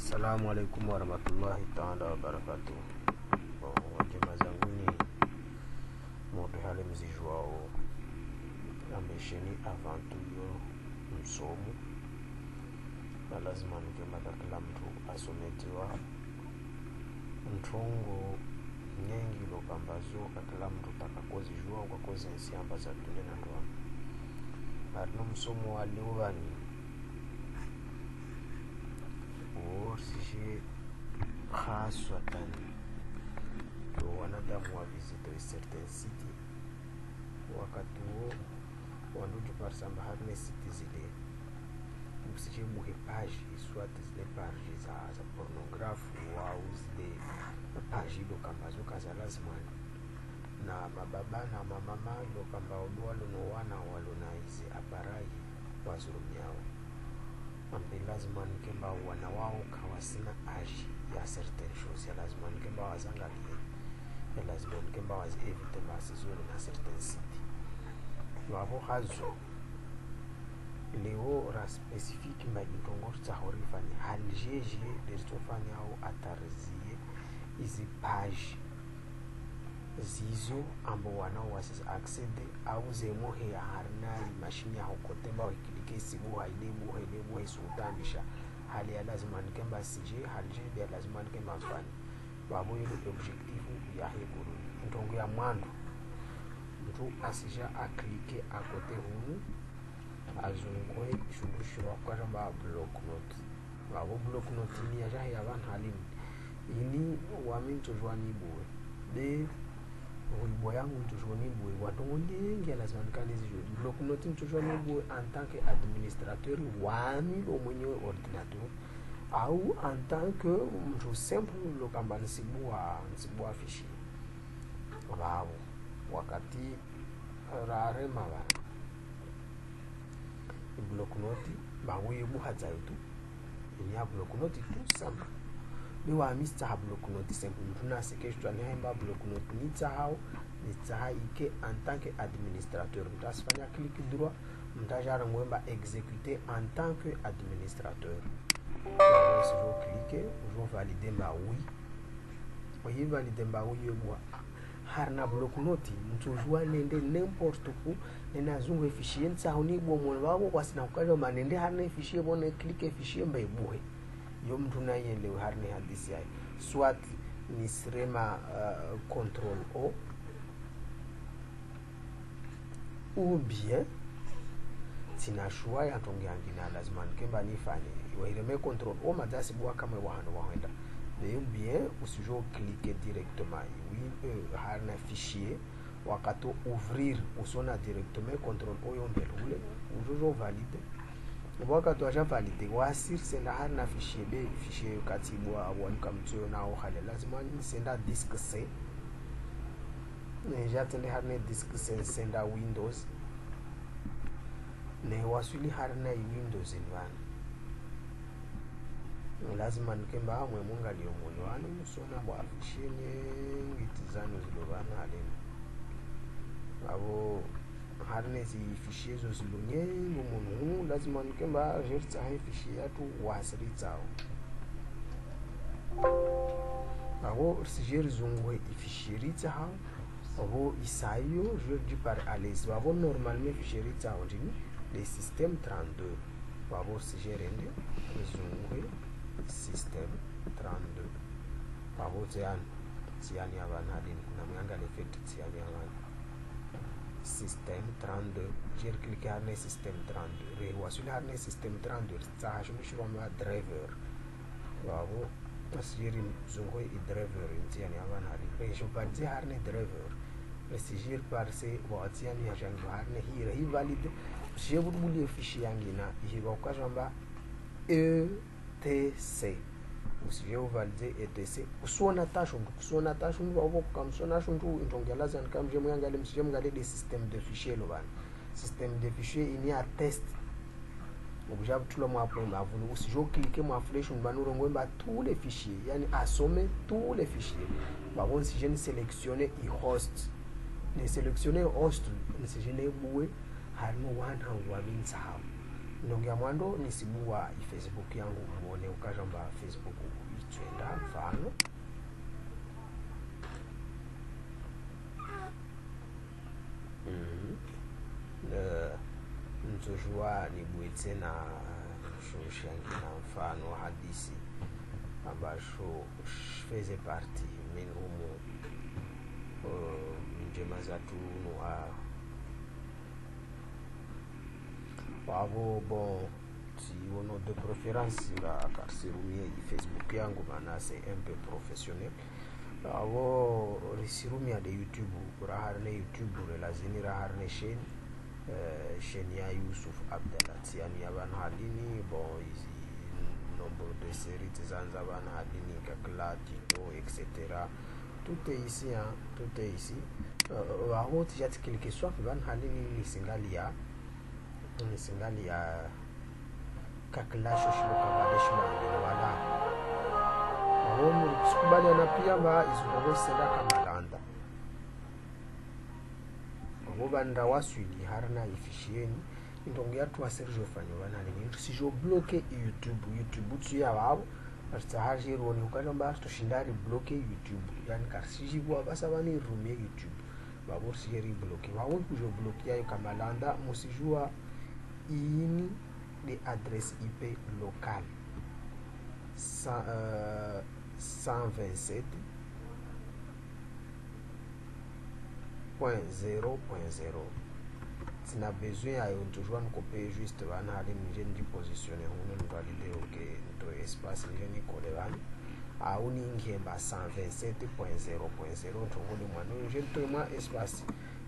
Assalamu alaikum warahmatullahi taala wabarakatuh. Bon, wajema zanguni moto hale mzijuao ambesheni avantu yo msomo na lazima nikemata kila mtu asometiwa. Mtongo nyengi lokambazo kakila mtu takakozijua ukakoze nsiamba za tune na ndwana arino msomo waliuvani worsishe haswatan to wanadamu wa visito certain city wakati huo wandutu parsamba harine city zile msije buhe swati zile page za, za pornografu au zile paji lokambazo kaza lazimani na mababa na mamama lokamba odo walonowana walona izi aparai wazurumiao ambe lazima nikemba wana wao kawasina aji ya certain shows ya lazima nikemba wazangalie ya lazima nikemba wazievite basizone na certain city. Wabo hazo. Leo ra specifique mbajitongor tsahorifanye haljeje lezitofanya au atarizie izi page. Zizo ambo wanao wasizi accede au zemohe ya harnai mashini ya hokotemba wakilike sibu haidebu haidebu haisutandisha hali ya lazima nikemba sije halje ya lazima nikemba mfani babu ile objective ya hekuru ntongo ya mwandu. Mtu asija aklike akote hunu azungwe shundushirwa kwashamba block note. Babo block note ni ya yaja ya van halim ini wamintojwa nibuwe de wibo yangu ntushoni bwe watongo ndenge lazima nikanizi jodi block note ntushoni bwe en tant que administrateur wami lo mwenyewe ordinateur au en tant que mtu simple lo kamba nsibua nsibua fishi babo wakati rare maba block note bawe buhaza tu ini ya block note tu simple ni wamisi tsaha blocknote simple mtu nasekeshitwa nihaimba blocknote ni tsahao ni tsaha ike en tant que administrateur. Mtu asifanya clic droit mtu ajarangwemba exécuter en tant que administrateur. Sijo clique ujo valide mba oui oyi valide mba oui yebwa harna blocknote mtu jua nende n'importe ku nena zungu efishie ntsaho ni bwo mwana wabo kwasina kukaja manende harna efishie bone clique efishie mba ibuhe yo mtu naielewe harni hadisi yae swat ni srema uh, control o. Ou bien tinashua yantongeyangina lazima nikemba nifanye. Waireme control o madasi bwa kama wahano wahenda bien usijo clique directement. Oui uh, harina fichier wakati ouvrir usona directement control o yombelule ujojo valide wakati washapfalidhiwa asirisenda hari na fishe be fishe yokatibwa wanika mtuyo nawo hale lazima nisenda disk c nejatende hari ne disk c nisenda windows. Newaswili hari na windows nivanu lazima nikemba amwe mungalio muni wanu musona bwa fishe nengitizano zilovanu haleni avo harness fichier zozilonye munhu lazima nikemba zviri tsahe fichier yatu wahasiritsawo aho risije rizunguhe ifichier itsaha abo isayo jure du par alaise babo normalement fichier itsaho ndini le système 32 babo risije rende rizunguhe système 32 babo tsiyani tsiyani yavanhu adini kuna muyanga lefeti tsiyani yavanhu système 32. J'ai cliqué à l'arné système 32. Réouvrir l'arné système 32. Ça a changé driver. Waouh. Donc j'ai un. Je vais changer l'arné. Mais si j'ai passé, un moyen est valide. Si vous voulez un il va au cas ETC usivyeuvalide edese. Usuonatasho kusuonatasho system de fichier lo bana. System de fichier ini a test. Obujabutula mwapo mavulu usije uklike tous les fichiers. Yani asome tous les fichiers. Babon si jene sélectionne host. Ne sélectionne host ne si jene bouwe binsahabu mwando nisibuwa ifacebook yangu muone ukajamba facebook itwenda mfano mm -hmm. nzojua nibwetse na shoshangi na mfano hadisi ambacho feze parti minhumu uh, njema nuha wavo bon tiono de préférence nga karsirumie i facebook yangu mana c'est un peu professionnel. Avo risirumia de youtube raharne youtube relazini raharne sheni uh, sheni ya yusuf abdalat yani yavan halini bon izi nombre de séries tizanza van halini kakla tito etc tout est ici hein, tout est ici. Uh, avo tijatikeleke swaf van halini nisingali ya nisingali ya kakilasho shilokavadeshimangini wala ahomu sikubaliana pia mba izuvovosenda kamalanda. Vovanira waswili harina ifishieni indongea tuwa sergio fanyo vanalini sijo bloke youtube. Youtube tsuya vavo ritsaharjeroni ukatamba ritoshindari bloke youtube. Yani karisishikuwa vasa vani rumie youtube. Vavo risijeri bloke vavo kujo bloke yayo kamalanda. Musijua ini de adres IP lokal 127.0.0 Ti na bezwen a yon toujwa nou kope jist wan a li nou jen di pozisyonen ou nou gwa li le ou ke nou to espas li jen ni kode wan a ou ni ngemba 127.0.0 nou kode mwan nou jen to yon espasi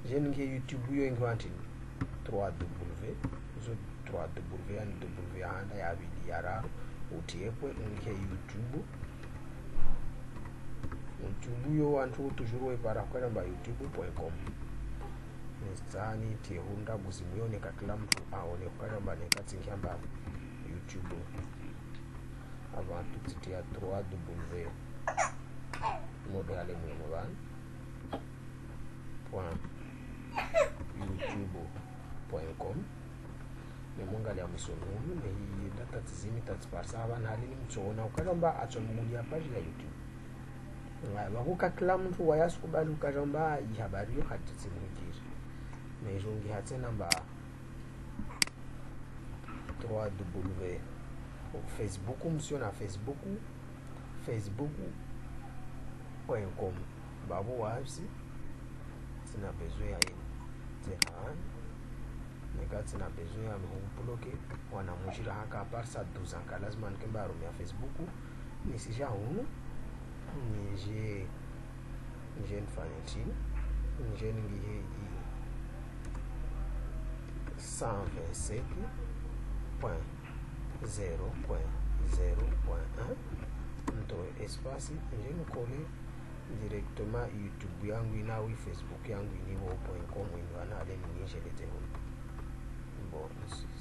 jen nge youtube yon gwa tin 3W hizo twatubuvyanitubuvyaanda yaviliyararo utiepwe unke youtube. Youtube yo wantu utujurwe youtube kwelamba youtube.com nistani tihunda kila mtu aone kwelamba nekatsingyamba youtube. Avantu titia w nodale mwino vanu youtube.com nemongalia na hii data tizimi tatsiparisa vanhu halini mutsoona ukatamba atsvamugulia paji ya youtube. Vakuka kila mtu wayasikubali ukatamba ihabari yo hatitsimukiri neizvongi hatsenamba 3w facebook musiona facebook facebook com babo wasi sina bezo yaini tsenani nekatsina besoin ya mihupuluke wanamushira haka aparsa duzanka lazima nikemba arumia facebook nisija hunu nije nije nifanye chini nije ningihe i 127.0.0.1 nto espace nije nikole directement youtube yangu inawi facebook yangu iniwo.com inwanale ningishelete hunu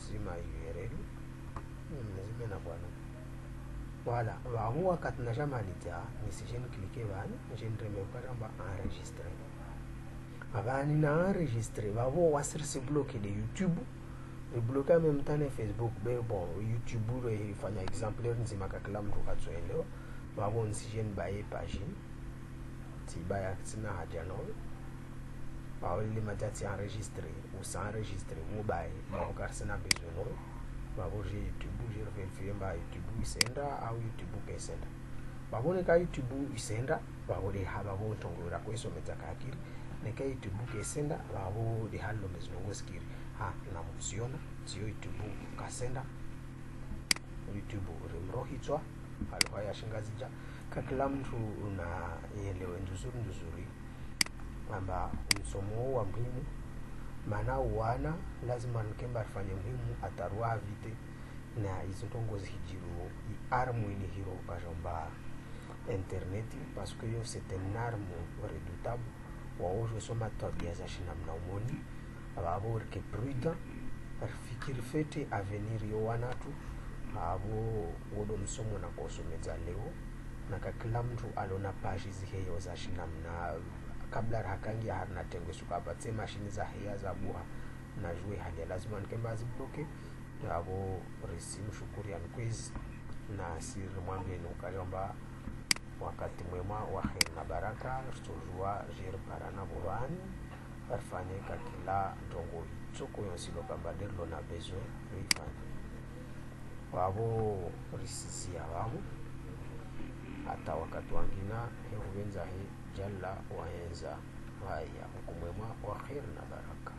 sima url na bwana voilà vahu wakati nashamalidza nisijeni klike vani njenireme ukatamba enregistre. Vani na enregistre vavo wasirisi bloke de youtube ribloke amemtane facebook be bon youtube reifanya exemplaire nzima kakila mtu katsoelewa vavo nsijeni baye pagine tibaya tsina haja bawolile matsatsi enregistré o sa enregistré mo baye bao ka re sena besoin no? Babo je youtube je re film ba youtube isenda au youtube ka isenda babone ka youtube isenda babole ha babo kweso kwesometsa ka akiri. Neka youtube ka isenda babo de hallo mezinongo skiri. Ha na musiona si youtube kasenda youtube rimrohitswa alikuwa yashingazija kakila mtu una yelewe nduzuri nduzuri kwamba msomo huu wa muhimu maana uwana lazima nkemba arifanye muhimu atarua vite na izo ntongo zihijiru iarmu ini hiro ukajomba. Interneti parce que yo c'est un arme redoutable waozwe soma tabia za shinamna umoni babo rike prudent rifikiri fete avenir yo wanatu babo wodo msomo na kosomeza leo na kakila mtu alona pashi ziheyo za shinamna kabla rahakangia harinatengesuka apatse mashini za heya za buha najue halia lazima nikemba zibloke yavo risi mshukuri ankwezi na siri mwambeni ukaliomba wakati mwema wa kheri na baraka tujua jeri parana vovani varifanyika kakila ndongo itsoko yonsilo kambaderlo na bezwe rifanya wavo ya vavo hata wakati wangina hehuvenza he jalla waenza haya hukumwema wa kheri na baraka